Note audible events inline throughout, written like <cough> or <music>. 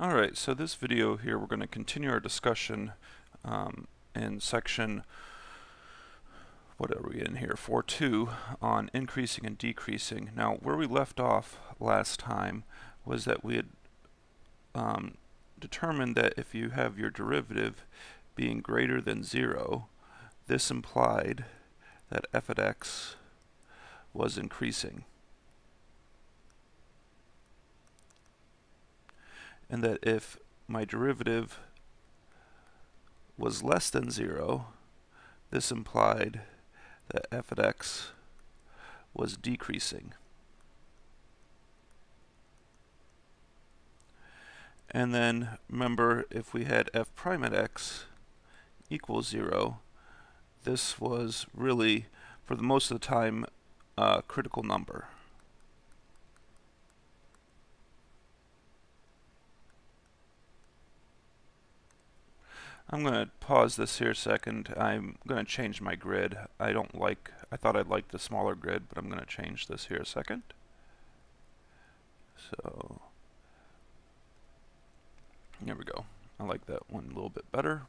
Alright, so this video here we're going to continue our discussion um, in section, what are we in here, 4.2 on increasing and decreasing. Now where we left off last time was that we had um, determined that if you have your derivative being greater than 0, this implied that f of x was increasing. And that if my derivative was less than 0, this implied that f of x was decreasing. And then remember, if we had f prime at x equals 0, this was really, for the most of the time, a critical number. I'm going to pause this here a second. I'm going to change my grid. I don't like, I thought I'd like the smaller grid, but I'm going to change this here a second. So, there we go. I like that one a little bit better.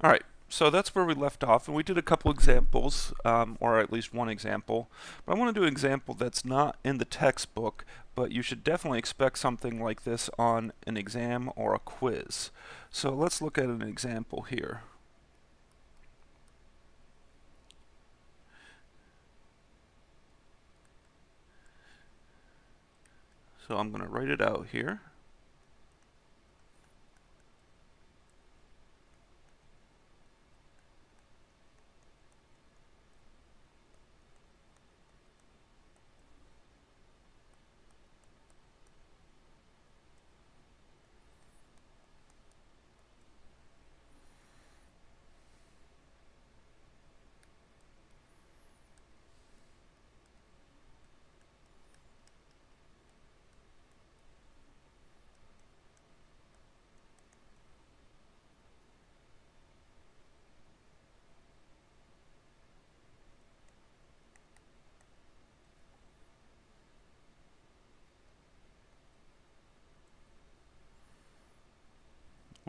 All right, so that's where we left off, and we did a couple examples, um, or at least one example. But I want to do an example that's not in the textbook, but you should definitely expect something like this on an exam or a quiz. So let's look at an example here. So I'm going to write it out here.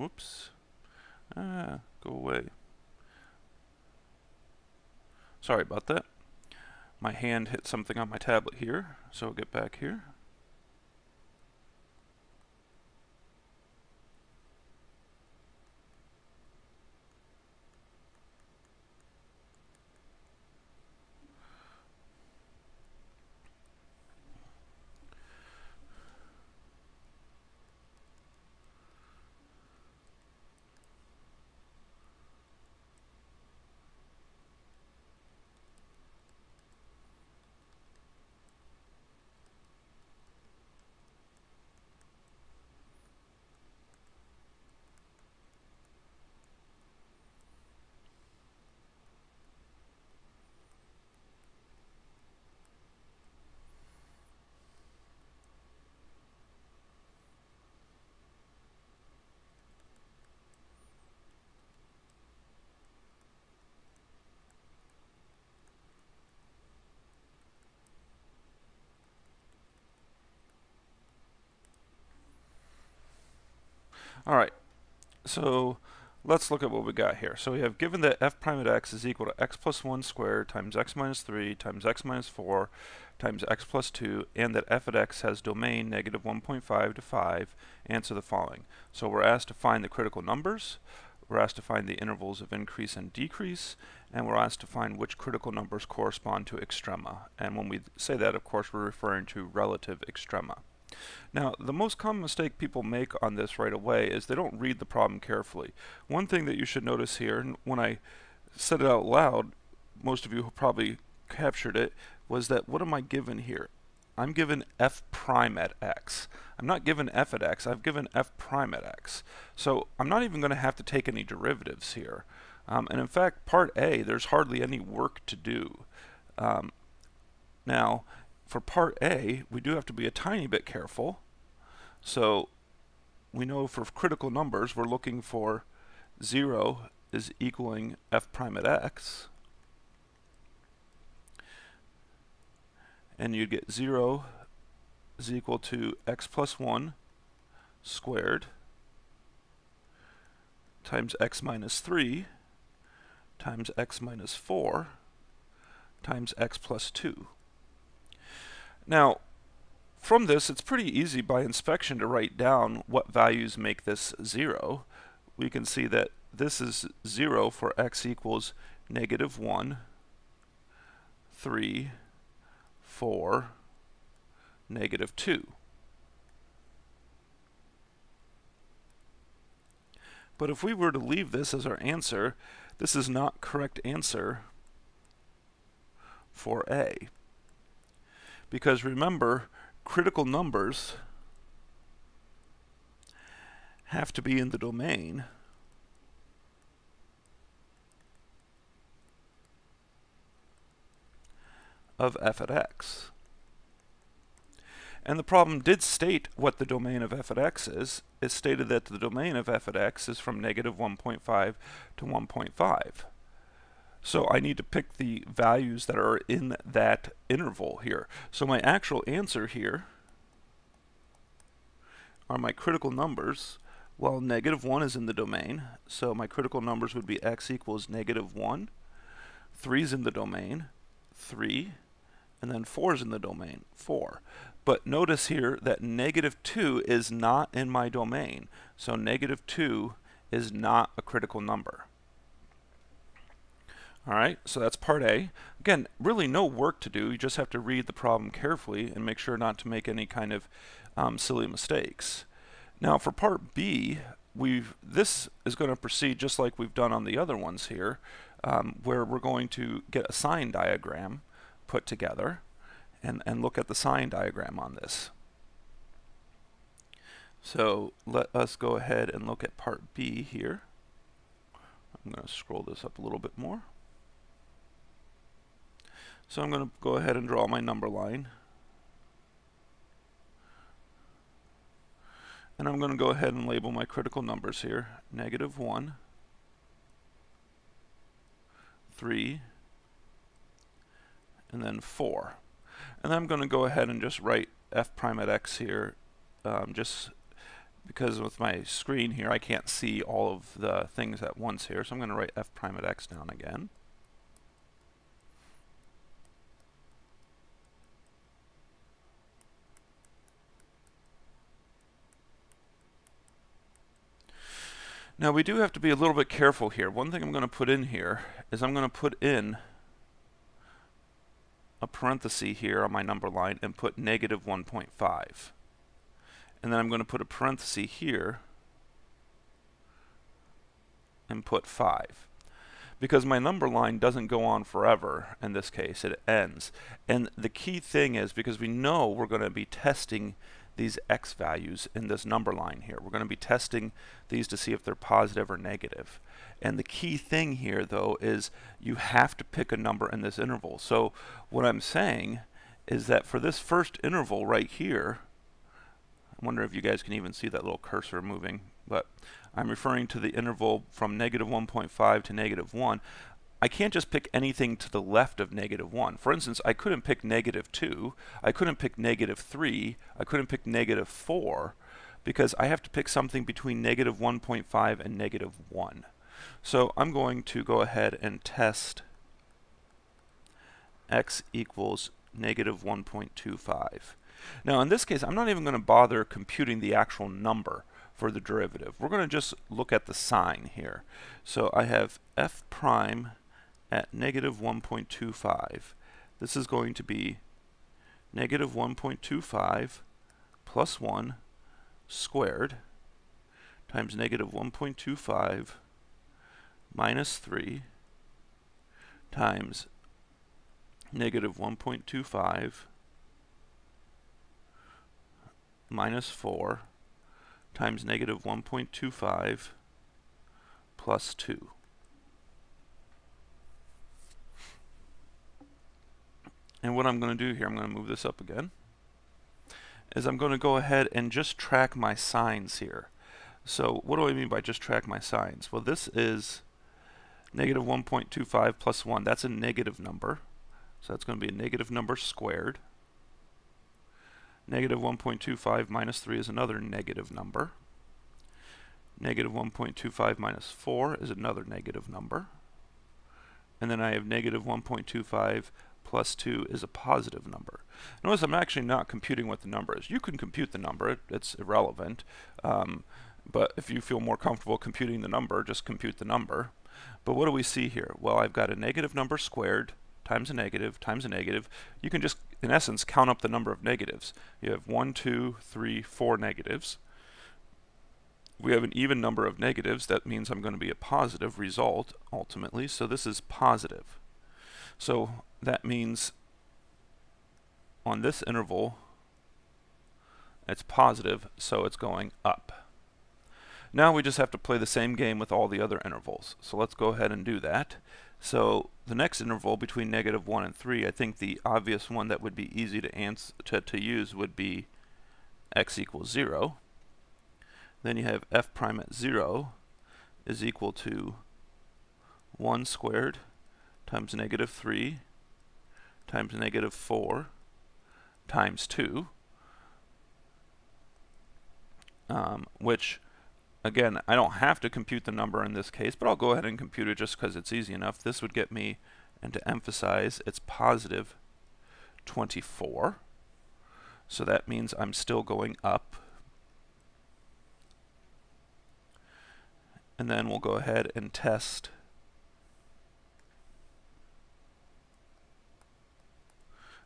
Whoops. Ah, go away. Sorry about that. My hand hit something on my tablet here, so I'll get back here. All right, so let's look at what we got here. So we have given that f prime at x is equal to x plus 1 squared times x minus 3 times x minus 4 times x plus 2 and that f at x has domain negative 1.5 to 5, answer the following. So we're asked to find the critical numbers, we're asked to find the intervals of increase and decrease, and we're asked to find which critical numbers correspond to extrema. And when we say that, of course, we're referring to relative extrema. Now, the most common mistake people make on this right away is they don't read the problem carefully. One thing that you should notice here, and when I said it out loud, most of you probably captured it, was that what am I given here? I'm given f prime at x. I'm not given f at x, I've given f prime at x. So I'm not even going to have to take any derivatives here. Um, and in fact, part A, there's hardly any work to do. Um, now, for part A, we do have to be a tiny bit careful. So we know for critical numbers, we're looking for 0 is equaling f prime at x. And you get 0 is equal to x plus 1 squared times x minus 3 times x minus 4 times x plus 2. Now, from this, it's pretty easy by inspection to write down what values make this 0. We can see that this is 0 for x equals negative 1, 3, 4, negative 2. But if we were to leave this as our answer, this is not correct answer for A. Because remember, critical numbers have to be in the domain of f at x. And the problem did state what the domain of f at x is. It stated that the domain of f at x is from negative 1.5 to 1.5. So I need to pick the values that are in that interval here. So my actual answer here are my critical numbers. Well, negative 1 is in the domain, so my critical numbers would be x equals negative 1. 3 is in the domain, 3, and then 4 is in the domain, 4. But notice here that negative 2 is not in my domain. So negative 2 is not a critical number. Alright, so that's part A. Again, really no work to do. You just have to read the problem carefully and make sure not to make any kind of um, silly mistakes. Now for part B, we've this is going to proceed just like we've done on the other ones here, um, where we're going to get a sign diagram put together and, and look at the sign diagram on this. So let us go ahead and look at part B here. I'm going to scroll this up a little bit more. So I'm going to go ahead and draw my number line. And I'm going to go ahead and label my critical numbers here. Negative 1, 3, and then 4. And I'm going to go ahead and just write f prime at x here, um, just because with my screen here I can't see all of the things at once here. So I'm going to write f prime at x down again. Now we do have to be a little bit careful here. One thing I'm going to put in here is I'm going to put in a parenthesis here on my number line and put negative 1.5. And then I'm going to put a parenthesis here and put 5. Because my number line doesn't go on forever in this case, it ends. And the key thing is because we know we're going to be testing these x values in this number line here. We're going to be testing these to see if they're positive or negative. And the key thing here though is you have to pick a number in this interval. So what I'm saying is that for this first interval right here, I wonder if you guys can even see that little cursor moving, but I'm referring to the interval from negative 1.5 to negative 1. I can't just pick anything to the left of negative 1. For instance, I couldn't pick negative 2, I couldn't pick negative 3, I couldn't pick negative 4, because I have to pick something between negative 1.5 and negative 1. So I'm going to go ahead and test x equals negative 1.25. Now in this case, I'm not even going to bother computing the actual number for the derivative. We're going to just look at the sign here. So I have f prime at negative 1.25. This is going to be negative 1.25 plus 1 squared times negative 1.25 minus 3 times negative 1.25 minus 4 times negative 1.25 plus 2. And what I'm going to do here, I'm going to move this up again, is I'm going to go ahead and just track my signs here. So what do I mean by just track my signs? Well, this is negative 1.25 plus 1. That's a negative number. So that's going to be a negative number squared. Negative 1.25 minus 3 is another negative number. Negative 1.25 minus 4 is another negative number. And then I have negative 1.25 plus 2 is a positive number. Notice I'm actually not computing what the number is. You can compute the number, it, it's irrelevant. Um, but if you feel more comfortable computing the number, just compute the number. But what do we see here? Well, I've got a negative number squared times a negative times a negative. You can just, in essence, count up the number of negatives. You have one, two, three, four negatives. We have an even number of negatives. That means I'm going to be a positive result, ultimately. So this is positive. So that means on this interval, it's positive, so it's going up. Now we just have to play the same game with all the other intervals. So let's go ahead and do that. So the next interval between negative 1 and 3, I think the obvious one that would be easy to, answer, to, to use would be x equals 0. Then you have f prime at 0 is equal to 1 squared times negative 3 times negative 4 times 2, um, which, again, I don't have to compute the number in this case, but I'll go ahead and compute it just because it's easy enough. This would get me, and to emphasize, it's positive 24. So that means I'm still going up. And then we'll go ahead and test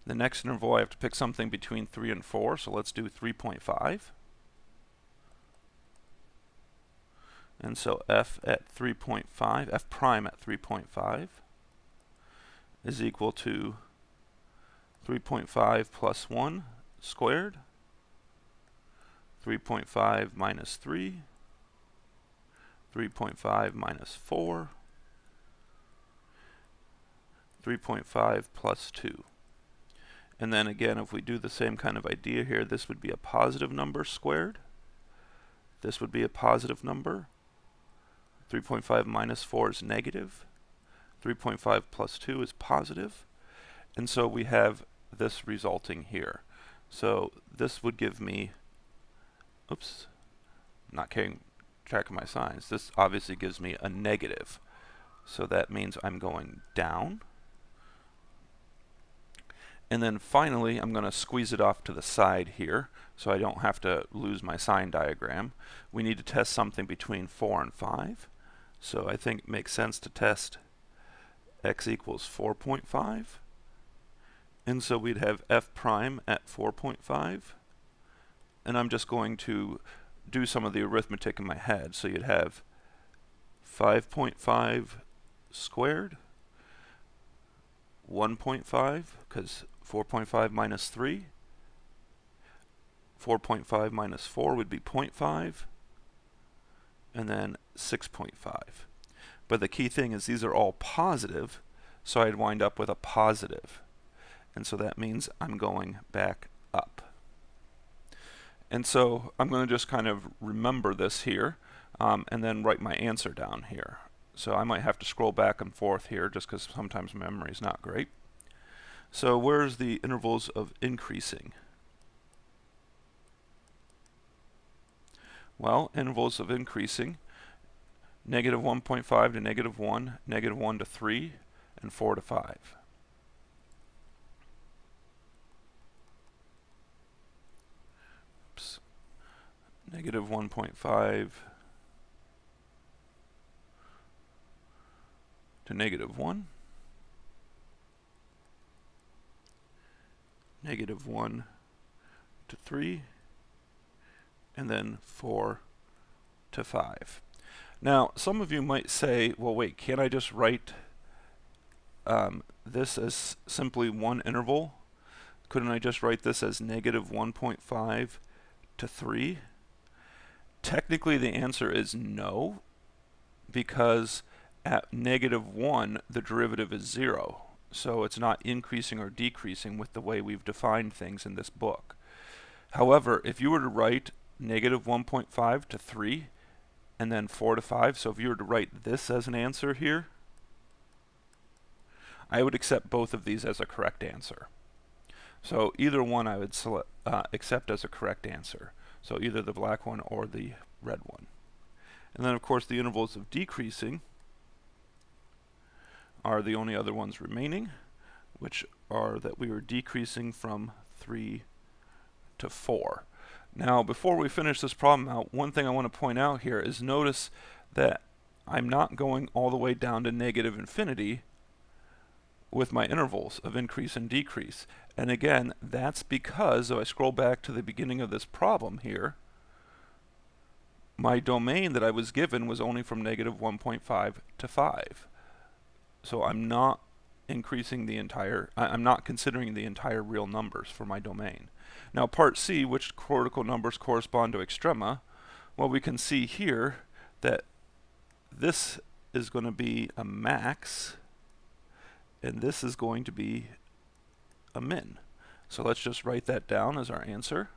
The next interval I have to pick something between 3 and 4, so let's do 3.5. And so f at 3.5, f prime at 3.5 is equal to 3.5 plus 1 squared, 3.5 minus 3, 3.5 minus 4, 3.5 plus 2. And then again, if we do the same kind of idea here, this would be a positive number squared. This would be a positive number. 3.5 minus 4 is negative. 3.5 plus 2 is positive. And so we have this resulting here. So this would give me, oops, not keeping track of my signs. This obviously gives me a negative. So that means I'm going down. And then finally, I'm going to squeeze it off to the side here so I don't have to lose my sign diagram. We need to test something between 4 and 5. So I think it makes sense to test x equals 4.5. And so we'd have f prime at 4.5. And I'm just going to do some of the arithmetic in my head. So you'd have 5.5 squared, 1.5, because 4.5 minus 3. 4.5 minus 4 would be 0.5. And then 6.5. But the key thing is these are all positive, so I'd wind up with a. And so that means I'm going back up. And so I'm going to just kind of remember this here um, and then write my answer down here. So I might have to scroll back and forth here just because sometimes memory is not great. So where's the intervals of increasing? Well, intervals of increasing, negative 1.5 to negative 1, negative 1 to 3, and 4 to 5. Oops. Negative 1.5 to negative 1. negative 1 to 3, and then 4 to 5. Now, some of you might say, well, wait, can't I just write um, this as simply one interval? Couldn't I just write this as negative 1.5 to 3? Technically, the answer is no, because at negative 1, the derivative is 0 so it's not increasing or decreasing with the way we've defined things in this book. However, if you were to write negative 1.5 to 3 and then 4 to 5, so if you were to write this as an answer here, I would accept both of these as a correct answer. So either one I would select, uh, accept as a correct answer. So either the black one or the red one. And then of course the intervals of decreasing are the only other ones remaining, which are that we were decreasing from 3 to 4. Now before we finish this problem out, one thing I want to point out here is notice that I'm not going all the way down to negative infinity with my intervals of increase and decrease. And again, that's because if I scroll back to the beginning of this problem here, my domain that I was given was only from negative 1.5 to 5. So I'm not increasing the entire, I'm not considering the entire real numbers for my domain. Now part C, which critical numbers correspond to extrema, well we can see here that this is going to be a max and this is going to be a min. So let's just write that down as our answer.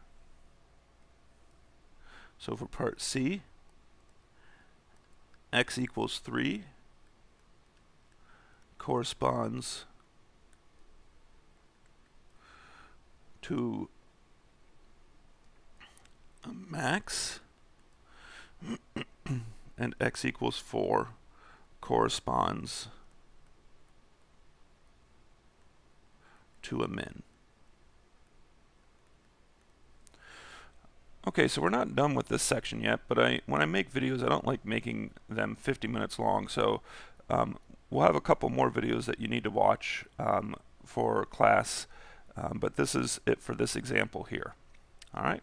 So for part C, x equals 3 corresponds to a max <clears throat> and x equals 4 corresponds to a min. Okay, so we're not done with this section yet, but I when I make videos, I don't like making them 50 minutes long, so um, we'll have a couple more videos that you need to watch um, for class, um, but this is it for this example here. All right.